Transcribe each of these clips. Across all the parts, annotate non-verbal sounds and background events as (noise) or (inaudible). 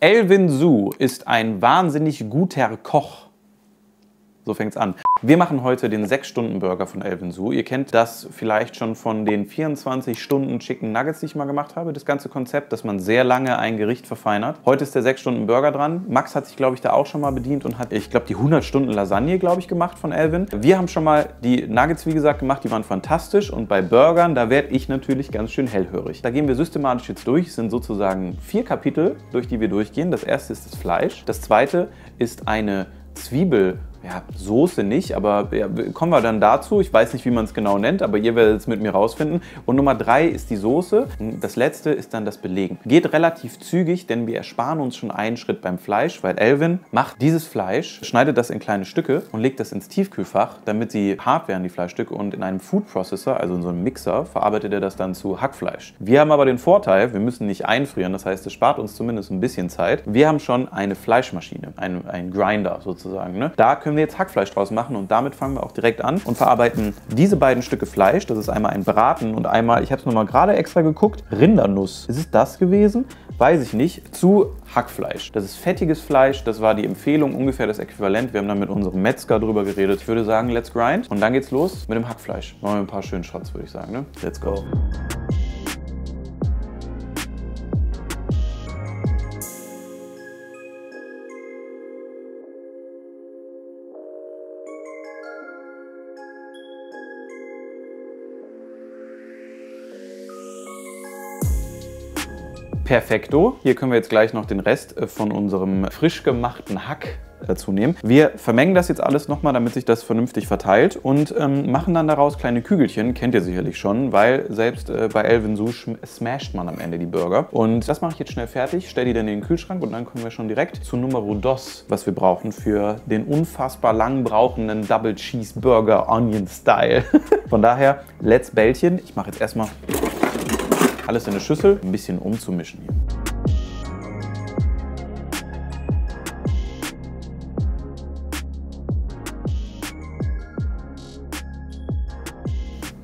Elvin Su ist ein wahnsinnig guter Koch. So fängt's an. Wir machen heute den 6-Stunden-Burger von Elvin Su. Ihr kennt das vielleicht schon von den 24 Stunden Chicken Nuggets, die ich mal gemacht habe. Das ganze Konzept, dass man sehr lange ein Gericht verfeinert. Heute ist der 6-Stunden-Burger dran. Max hat sich, glaube ich, da auch schon mal bedient und hat, ich glaube, die 100 Stunden Lasagne, glaube ich, gemacht von Elvin. Wir haben schon mal die Nuggets, wie gesagt, gemacht. Die waren fantastisch. Und bei Burgern, da werde ich natürlich ganz schön hellhörig. Da gehen wir systematisch jetzt durch. Es sind sozusagen vier Kapitel, durch die wir durchgehen. Das erste ist das Fleisch. Das zweite ist eine Zwiebel ja, Soße nicht, aber ja, kommen wir dann dazu. Ich weiß nicht, wie man es genau nennt, aber ihr werdet es mit mir rausfinden. Und Nummer drei ist die Soße. Das letzte ist dann das Belegen. Geht relativ zügig, denn wir ersparen uns schon einen Schritt beim Fleisch, weil Elvin macht dieses Fleisch, schneidet das in kleine Stücke und legt das ins Tiefkühlfach, damit sie hart werden, die Fleischstücke. Und in einem Food Processor, also in so einem Mixer, verarbeitet er das dann zu Hackfleisch. Wir haben aber den Vorteil, wir müssen nicht einfrieren, das heißt, es spart uns zumindest ein bisschen Zeit. Wir haben schon eine Fleischmaschine, einen Grinder sozusagen. Ne? Da können wir jetzt Hackfleisch draus machen und damit fangen wir auch direkt an und verarbeiten diese beiden Stücke Fleisch. Das ist einmal ein Braten und einmal, ich habe es nochmal gerade extra geguckt, Rindernuss. Ist es das gewesen? Weiß ich nicht. Zu Hackfleisch. Das ist fettiges Fleisch, das war die Empfehlung, ungefähr das Äquivalent. Wir haben dann mit unserem Metzger drüber geredet. Ich würde sagen, let's grind. Und dann geht's los mit dem Hackfleisch. Machen wir ein paar schönen Shots, würde ich sagen. Ne? Let's go. Perfekto. Hier können wir jetzt gleich noch den Rest äh, von unserem frisch gemachten Hack dazu nehmen. Wir vermengen das jetzt alles nochmal, damit sich das vernünftig verteilt und ähm, machen dann daraus kleine Kügelchen, kennt ihr sicherlich schon, weil selbst äh, bei Elvin Su smasht man am Ende die Burger. Und das mache ich jetzt schnell fertig, stelle die dann in den Kühlschrank und dann kommen wir schon direkt zu Numero Dos, was wir brauchen für den unfassbar lang brauchenden Double Cheeseburger Onion Style. (laughs) Von daher, let's Bällchen. Ich mache jetzt erstmal alles in eine Schüssel, ein bisschen umzumischen hier.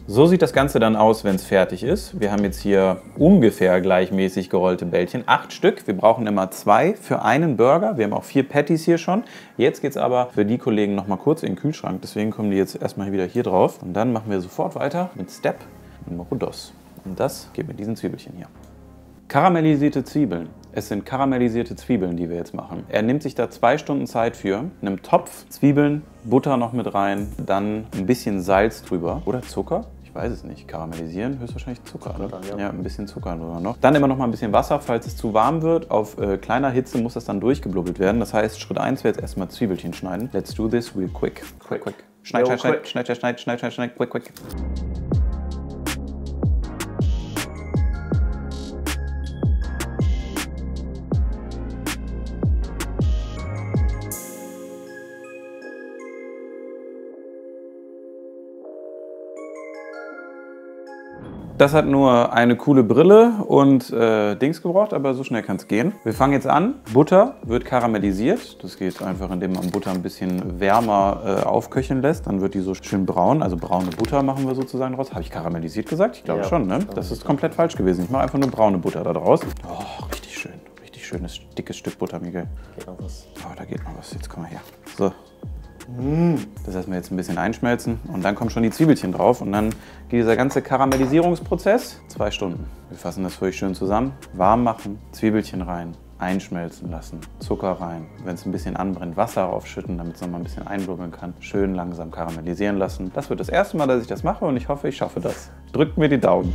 So sieht das Ganze dann aus, wenn es fertig ist. Wir haben jetzt hier ungefähr gleichmäßig gerollte Bällchen. Acht Stück. Wir brauchen immer zwei für einen Burger. Wir haben auch vier Patties hier schon. Jetzt geht es aber für die Kollegen noch mal kurz in den Kühlschrank. Deswegen kommen die jetzt erstmal wieder hier drauf. Und dann machen wir sofort weiter mit Step Nummer dos. Und das geht mit diesen Zwiebelchen hier. Karamellisierte Zwiebeln. Es sind karamellisierte Zwiebeln, die wir jetzt machen. Er nimmt sich da zwei Stunden Zeit für. In Topf Zwiebeln, Butter noch mit rein, dann ein bisschen Salz drüber oder Zucker. Ich weiß es nicht. Karamellisieren, höchstwahrscheinlich Zucker. Oder? Ja. ja, ein bisschen Zucker drüber noch. Dann immer noch mal ein bisschen Wasser, falls es zu warm wird. Auf äh, kleiner Hitze muss das dann durchgeblubbelt werden. Das heißt, Schritt 1 wäre jetzt erstmal Zwiebelchen schneiden. Let's do this real quick. Quick, quick. Schneid, schneid, schneid, schneid, schneid, schneid, schneid, schneid, quick, quick. Das hat nur eine coole Brille und äh, Dings gebraucht, aber so schnell kann es gehen. Wir fangen jetzt an. Butter wird karamellisiert. Das geht einfach, indem man Butter ein bisschen wärmer äh, aufköcheln lässt. Dann wird die so schön braun. Also braune Butter machen wir sozusagen draus. Habe ich karamellisiert gesagt? Ich glaube ja, schon, ne? Das ist komplett falsch gewesen. Ich mache einfach nur braune Butter da draus. Oh, richtig schön. Richtig schönes, dickes Stück Butter, Miguel. Geht noch was. Oh, da geht noch was. Jetzt komm mal her. So, das lassen wir jetzt ein bisschen einschmelzen und dann kommen schon die Zwiebelchen drauf und dann geht dieser ganze Karamellisierungsprozess zwei Stunden. Wir fassen das euch schön zusammen, warm machen, Zwiebelchen rein, einschmelzen lassen, Zucker rein, wenn es ein bisschen anbrennt, Wasser aufschütten, damit es noch mal ein bisschen einblubbeln kann, schön langsam karamellisieren lassen. Das wird das erste Mal, dass ich das mache und ich hoffe, ich schaffe das. Drückt mir die Daumen.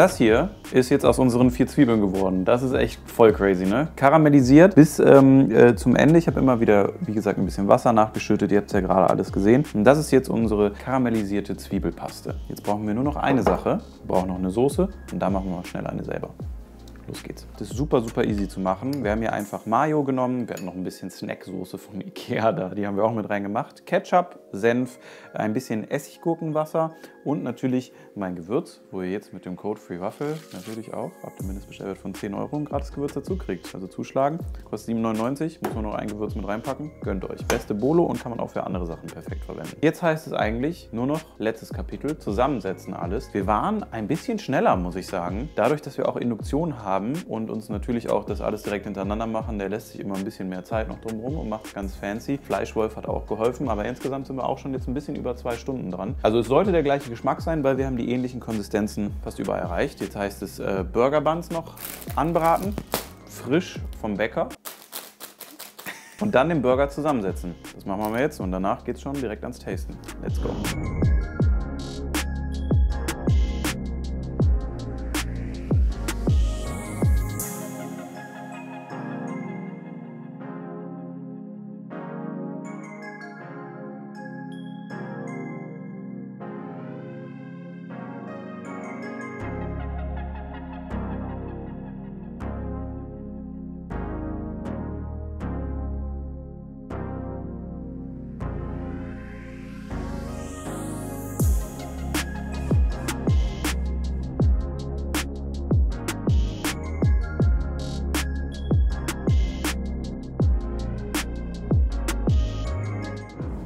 Das hier ist jetzt aus unseren vier Zwiebeln geworden. Das ist echt voll crazy, ne? Karamellisiert bis ähm, äh, zum Ende. Ich habe immer wieder, wie gesagt, ein bisschen Wasser nachgeschüttet. Ihr habt es ja gerade alles gesehen. Und das ist jetzt unsere karamellisierte Zwiebelpaste. Jetzt brauchen wir nur noch eine Sache. Wir brauchen noch eine Soße und da machen wir schnell eine selber. Los geht's. Das ist super, super easy zu machen. Wir haben hier einfach Mayo genommen. Wir hatten noch ein bisschen Snacksoße von (laughs) Ikea da. Die haben wir auch mit reingemacht. Ketchup, Senf, ein bisschen Essiggurkenwasser und natürlich mein Gewürz, wo ihr jetzt mit dem Code FreeWaffel natürlich auch ab dem Mindestbestellwert von 10 Euro ein gratis Gewürz dazu kriegt. Also zuschlagen. Kostet 7,99. Muss man noch ein Gewürz mit reinpacken. Gönnt euch. Beste Bolo und kann man auch für andere Sachen perfekt verwenden. Jetzt heißt es eigentlich nur noch letztes Kapitel. Zusammensetzen alles. Wir waren ein bisschen schneller, muss ich sagen. Dadurch, dass wir auch Induktion haben und uns natürlich auch das alles direkt hintereinander machen, der lässt sich immer ein bisschen mehr Zeit noch drumherum und macht es ganz fancy. Fleischwolf hat auch geholfen, aber insgesamt sind wir auch schon jetzt ein bisschen über zwei Stunden dran. Also es sollte der gleiche Geschmack sein, weil wir haben die ähnlichen Konsistenzen fast überall erreicht. Jetzt heißt es äh, Burger Buns noch anbraten, frisch vom Bäcker. Und dann den Burger zusammensetzen. Das machen wir jetzt und danach geht es schon direkt ans Tasten. Let's go.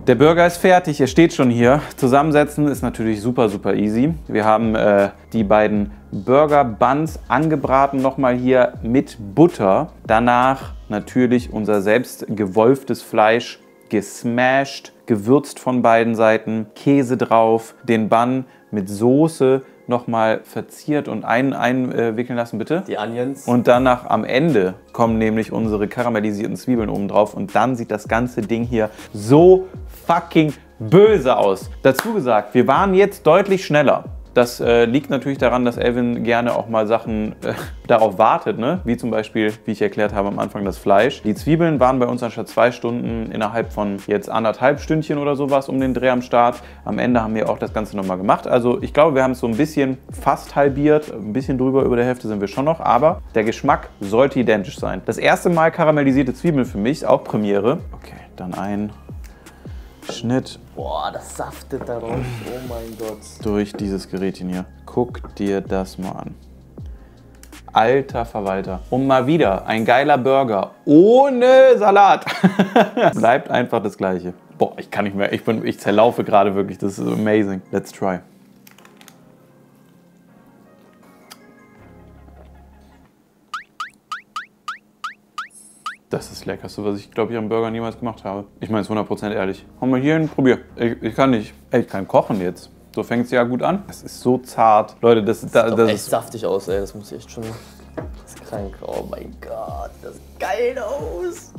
Der Burger ist fertig, er steht schon hier. Zusammensetzen ist natürlich super, super easy. Wir haben äh, die beiden Burger Buns angebraten, nochmal hier mit Butter. Danach natürlich unser selbst gewolftes Fleisch gesmashed, gewürzt von beiden Seiten, Käse drauf, den Bun mit Soße nochmal verziert und ein, einwickeln lassen, bitte. Die Onions. Und danach am Ende kommen nämlich unsere karamellisierten Zwiebeln oben drauf und dann sieht das ganze Ding hier so fucking böse aus. Dazu gesagt, wir waren jetzt deutlich schneller. Das äh, liegt natürlich daran, dass Elvin gerne auch mal Sachen äh, (laughs) darauf wartet, ne? wie zum Beispiel, wie ich erklärt habe am Anfang, das Fleisch. Die Zwiebeln waren bei uns anstatt zwei Stunden innerhalb von jetzt anderthalb Stündchen oder sowas um den Dreh am Start. Am Ende haben wir auch das Ganze nochmal gemacht. Also ich glaube, wir haben es so ein bisschen fast halbiert, ein bisschen drüber über der Hälfte sind wir schon noch, aber der Geschmack sollte identisch sein. Das erste Mal karamellisierte Zwiebeln für mich, auch Premiere. Okay, dann ein Schnitt. Boah, das saftet daraus. Oh mein Gott. Durch dieses Gerätchen hier. Guck dir das mal an. Alter Verwalter. Und mal wieder ein geiler Burger ohne Salat. (laughs) Bleibt einfach das gleiche. Boah, ich kann nicht mehr. Ich, bin, ich zerlaufe gerade wirklich. Das ist amazing. Let's try. Das ist das Leckerste, was ich, glaube ich, am Burger niemals gemacht habe. Ich meine es 100% ehrlich. Komm mal hier hin, probier. Ich, ich kann nicht. Ey, ich kann kochen jetzt. So fängt es ja gut an. Es ist so zart. Leute, das, Das da, sieht das echt ist saftig aus, ey. Das muss ich echt schon. Das ist krank. Oh mein Gott, das sieht geil aus.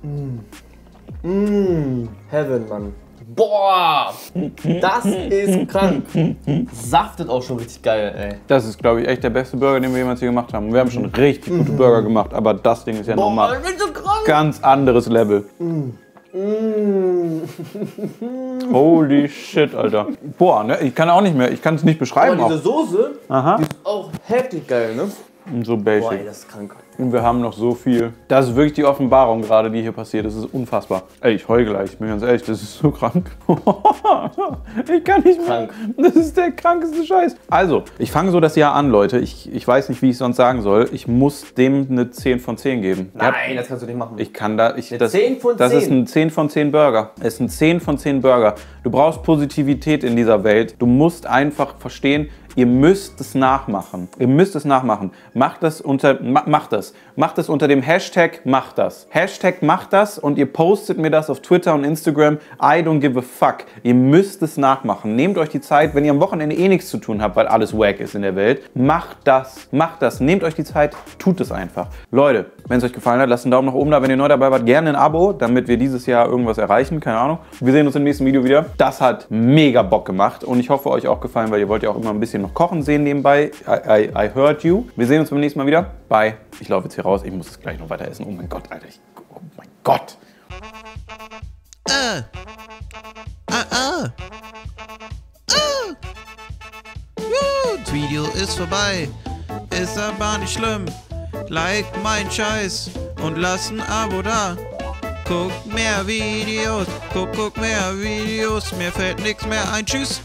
Mm. Mm. Heaven, Mann. Boah, das ist krank. Saftet auch schon richtig geil, ey. Das ist, glaube ich, echt der beste Burger, den wir jemals hier gemacht haben. Wir haben schon richtig gute Burger gemacht, aber das Ding ist ja Boah, nochmal so ganz anderes Level. Holy shit, Alter. Boah, ne? ich kann auch nicht mehr, ich kann es nicht beschreiben. Aber diese. Soße Aha. ist auch heftig geil, ne? So Boah, ey, basic. das ist krank. Und wir haben noch so viel. Das ist wirklich die Offenbarung gerade, die hier passiert. Das ist unfassbar. Ey, ich heul gleich, ich bin ganz ehrlich, das ist so krank. (laughs) ich kann nicht mehr. Das ist der krankeste Scheiß. Also, ich fange so das Jahr an, Leute. Ich, ich weiß nicht, wie ich sonst sagen soll. Ich muss dem eine 10 von 10 geben. Nein, das kannst du nicht machen. Ich kann da. Ich, Eine das, 10 von Das ist 10. ein 10 von 10 Burger. Es ist ein 10 von 10 Burger. Du brauchst Positivität in dieser Welt. Du musst einfach verstehen, ihr müsst es nachmachen. Ihr müsst es nachmachen. Macht das unter. Ma, macht das. Macht das unter dem Hashtag macht das. Hashtag macht das und ihr postet mir das auf Twitter und Instagram. I don't give a fuck. Ihr müsst es nachmachen. Nehmt euch die Zeit, wenn ihr am Wochenende eh nichts zu tun habt, weil alles wack ist in der Welt. Macht das. Macht das. Nehmt euch die Zeit. Tut es einfach. Leute, wenn es euch gefallen hat, lasst einen Daumen nach oben da. Wenn ihr neu dabei wart, gerne ein Abo, damit wir dieses Jahr irgendwas erreichen. Keine Ahnung. Wir sehen uns im nächsten Video wieder. Das hat mega Bock gemacht und ich hoffe, euch auch gefallen, weil ihr wollt ja auch immer ein bisschen noch kochen sehen nebenbei. I, I, I heard you. Wir sehen uns beim nächsten Mal wieder. Bye. Ich laufe jetzt hier raus. Ich muss es gleich noch weiter essen. Oh mein Gott, Alter. Ich, oh mein Gott. Uh. Uh-uh. Uh. Woo. Video ist vorbei. Ist aber nicht schlimm. Like mein Scheiß und lass ein Abo da. Guck mehr Videos, guck, guck mehr Videos. Mir fällt nichts mehr ein. Tschüss.